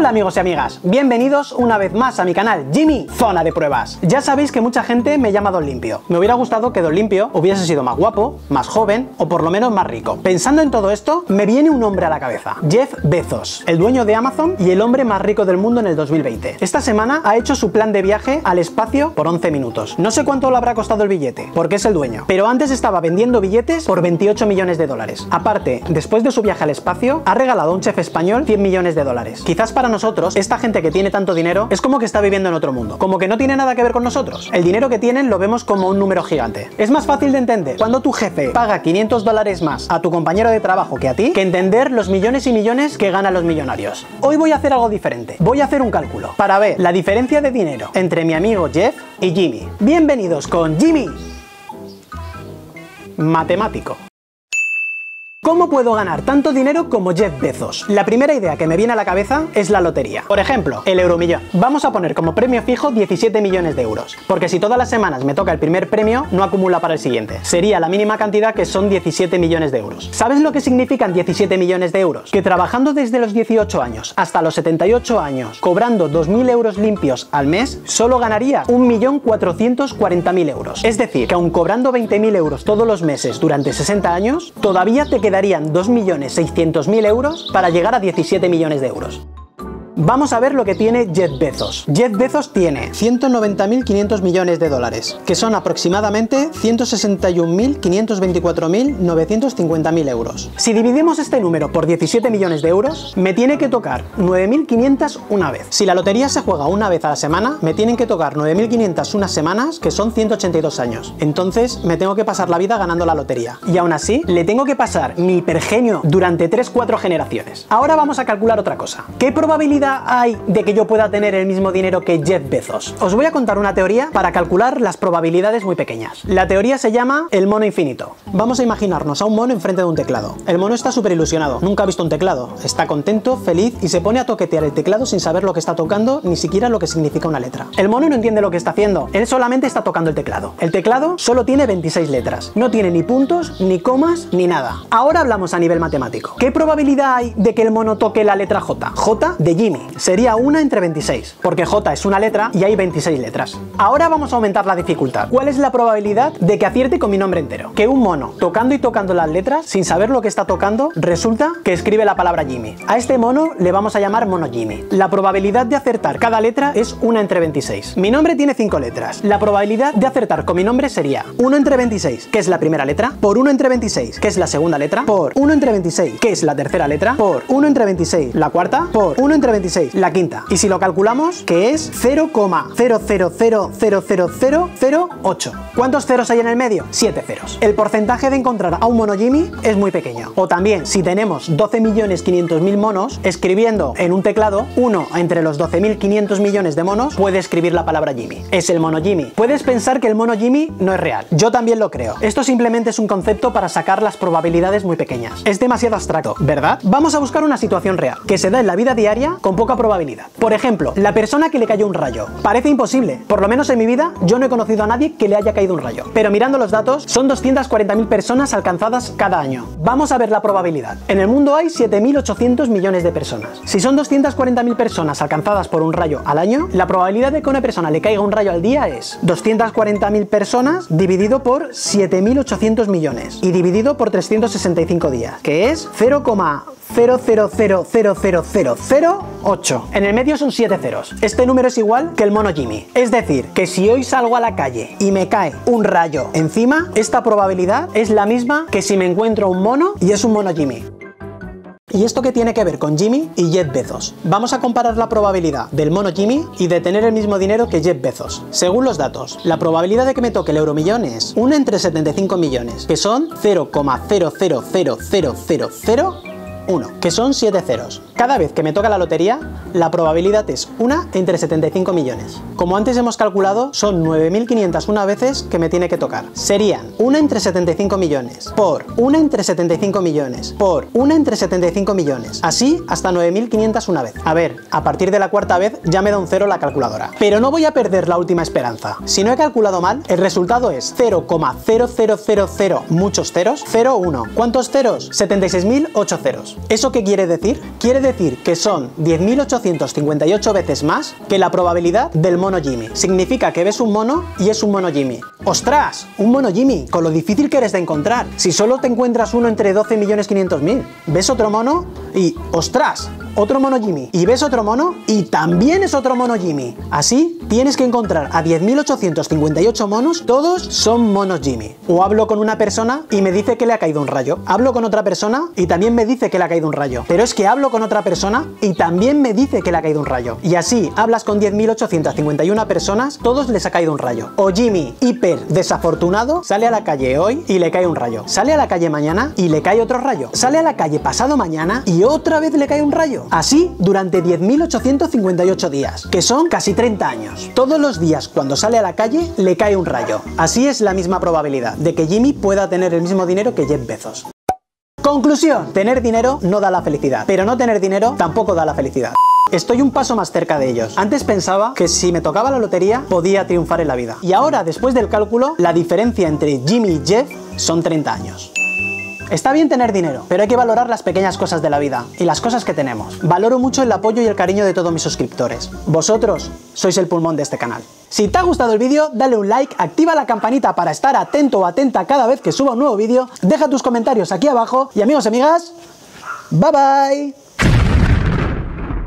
Hola amigos y amigas, bienvenidos una vez más a mi canal Jimmy Zona de Pruebas. Ya sabéis que mucha gente me llama Don Limpio. Me hubiera gustado que Don Limpio hubiese sido más guapo, más joven o por lo menos más rico. Pensando en todo esto, me viene un hombre a la cabeza. Jeff Bezos, el dueño de Amazon y el hombre más rico del mundo en el 2020. Esta semana ha hecho su plan de viaje al espacio por 11 minutos. No sé cuánto le habrá costado el billete, porque es el dueño. Pero antes estaba vendiendo billetes por 28 millones de dólares. Aparte, después de su viaje al espacio, ha regalado a un chef español 100 millones de dólares. Quizás para nosotros, esta gente que tiene tanto dinero es como que está viviendo en otro mundo, como que no tiene nada que ver con nosotros. El dinero que tienen lo vemos como un número gigante. Es más fácil de entender cuando tu jefe paga 500 dólares más a tu compañero de trabajo que a ti, que entender los millones y millones que ganan los millonarios. Hoy voy a hacer algo diferente. Voy a hacer un cálculo para ver la diferencia de dinero entre mi amigo Jeff y Jimmy. Bienvenidos con Jimmy Matemático. ¿Cómo puedo ganar tanto dinero como Jeff Bezos? La primera idea que me viene a la cabeza es la lotería. Por ejemplo, el euromillón. Vamos a poner como premio fijo 17 millones de euros, porque si todas las semanas me toca el primer premio, no acumula para el siguiente. Sería la mínima cantidad que son 17 millones de euros. ¿Sabes lo que significan 17 millones de euros? Que trabajando desde los 18 años hasta los 78 años, cobrando 2.000 euros limpios al mes, solo ganarías 1.440.000 euros. Es decir, que aun cobrando 20.000 euros todos los meses durante 60 años, todavía te queda darían 2.600.000 euros para llegar a 17 millones de euros. Vamos a ver lo que tiene Jeff Bezos. Jeff Bezos tiene 190.500 millones de dólares, que son aproximadamente 161.524.950.000 euros. Si dividimos este número por 17 millones de euros, me tiene que tocar 9.500 una vez. Si la lotería se juega una vez a la semana, me tienen que tocar 9.500 unas semanas, que son 182 años. Entonces me tengo que pasar la vida ganando la lotería. Y aún así, le tengo que pasar mi hipergenio durante 3-4 generaciones. Ahora vamos a calcular otra cosa. ¿Qué probabilidad hay de que yo pueda tener el mismo dinero que Jeff Bezos? Os voy a contar una teoría para calcular las probabilidades muy pequeñas. La teoría se llama el mono infinito. Vamos a imaginarnos a un mono enfrente de un teclado. El mono está súper ilusionado, nunca ha visto un teclado. Está contento, feliz y se pone a toquetear el teclado sin saber lo que está tocando, ni siquiera lo que significa una letra. El mono no entiende lo que está haciendo, él solamente está tocando el teclado. El teclado solo tiene 26 letras, no tiene ni puntos, ni comas, ni nada. Ahora hablamos a nivel matemático. ¿Qué probabilidad hay de que el mono toque la letra J? J de Sería una entre 26, porque J es una letra y hay 26 letras. Ahora vamos a aumentar la dificultad. ¿Cuál es la probabilidad de que acierte con mi nombre entero? Que un mono, tocando y tocando las letras, sin saber lo que está tocando, resulta que escribe la palabra Jimmy. A este mono le vamos a llamar mono Jimmy. La probabilidad de acertar cada letra es una entre 26. Mi nombre tiene 5 letras. La probabilidad de acertar con mi nombre sería 1 entre 26, que es la primera letra, por 1 entre 26, que es la segunda letra, por 1 entre 26, que es la tercera letra, por 1 entre 26, la cuarta, por 1 entre 26, la quinta. Y si lo calculamos, que es 0,0000008. ¿Cuántos ceros hay en el medio? 7 ceros. El porcentaje de encontrar a un mono Jimmy es muy pequeño. O también, si tenemos 12.500.000 monos, escribiendo en un teclado, uno entre los 12.500 millones de monos puede escribir la palabra Jimmy. Es el mono Jimmy. Puedes pensar que el mono Jimmy no es real. Yo también lo creo. Esto simplemente es un concepto para sacar las probabilidades muy pequeñas. Es demasiado abstracto, ¿verdad? Vamos a buscar una situación real, que se da en la vida diaria con poca probabilidad. Por ejemplo, la persona que le cayó un rayo. Parece imposible. Por lo menos en mi vida yo no he conocido a nadie que le haya caído un rayo. Pero mirando los datos, son 240.000 personas alcanzadas cada año. Vamos a ver la probabilidad. En el mundo hay 7.800 millones de personas. Si son 240.000 personas alcanzadas por un rayo al año, la probabilidad de que una persona le caiga un rayo al día es 240.000 personas dividido por 7.800 millones y dividido por 365 días, que es 0, 0,0000008. En el medio son 7 ceros. Este número es igual que el mono Jimmy. Es decir, que si hoy salgo a la calle y me cae un rayo encima, esta probabilidad es la misma que si me encuentro un mono y es un mono Jimmy. ¿Y esto qué tiene que ver con Jimmy y Jeff Bezos? Vamos a comparar la probabilidad del mono Jimmy y de tener el mismo dinero que Jeff Bezos. Según los datos, la probabilidad de que me toque el euromillón es 1 entre 75 millones, que son 0,000000 1, que son 7 ceros. Cada vez que me toca la lotería, la probabilidad es 1 entre 75 millones. Como antes hemos calculado, son 9.501 veces que me tiene que tocar. Serían 1 entre 75 millones, por 1 entre 75 millones, por 1 entre 75 millones. Así hasta 9.501 vez. A ver, a partir de la cuarta vez ya me da un cero la calculadora. Pero no voy a perder la última esperanza. Si no he calculado mal, el resultado es 0,0000 muchos ceros, 0,1. ¿Cuántos ceros? 76.008 ceros. ¿Eso qué quiere decir? Quiere decir que son 10.800 10.858 veces más que la probabilidad del mono Jimmy. Significa que ves un mono y es un mono Jimmy. ¡Ostras! Un mono Jimmy, con lo difícil que eres de encontrar. Si solo te encuentras uno entre 12.500.000. Ves otro mono y ¡ostras! Otro mono Jimmy y ves otro mono y también es otro mono Jimmy. Así tienes que encontrar a 10.858 monos, todos son monos Jimmy. O hablo con una persona y me dice que le ha caído un rayo. Hablo con otra persona y también me dice que le ha caído un rayo. Pero es que hablo con otra persona y también me dice que le ha caído un rayo. Y así hablas con 10.851 personas, todos les ha caído un rayo. O Jimmy, hiper desafortunado, sale a la calle hoy y le cae un rayo. Sale a la calle mañana y le cae otro rayo. Sale a la calle pasado mañana y otra vez le cae un rayo. Así durante 10.858 días, que son casi 30 años. Todos los días cuando sale a la calle le cae un rayo. Así es la misma probabilidad de que Jimmy pueda tener el mismo dinero que Jeff Bezos. Conclusión, tener dinero no da la felicidad, pero no tener dinero tampoco da la felicidad. Estoy un paso más cerca de ellos. Antes pensaba que si me tocaba la lotería podía triunfar en la vida. Y ahora, después del cálculo, la diferencia entre Jimmy y Jeff son 30 años. Está bien tener dinero, pero hay que valorar las pequeñas cosas de la vida y las cosas que tenemos. Valoro mucho el apoyo y el cariño de todos mis suscriptores. Vosotros sois el pulmón de este canal. Si te ha gustado el vídeo, dale un like, activa la campanita para estar atento o atenta cada vez que suba un nuevo vídeo, deja tus comentarios aquí abajo y amigos y amigas, bye bye.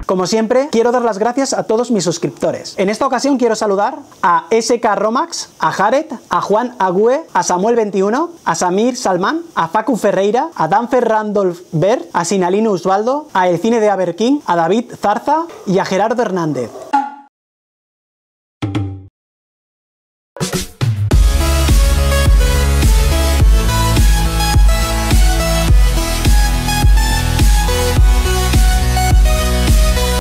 Como siempre, quiero dar las gracias a todos mis suscriptores. En esta ocasión quiero saludar a SK Romax, a Jared, a Juan Agüe, a Samuel21, a Samir Salman, a Facu Ferreira, a Danfer Randolph Ver, a Sinalino Osvaldo, a El Cine de Aberkin, a David Zarza y a Gerardo Hernández.